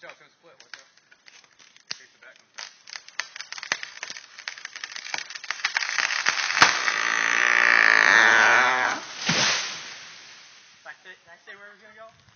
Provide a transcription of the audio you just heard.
Watch out, it's gonna split. Watch out. In case the back comes out. Did I say, did I say where it was gonna go?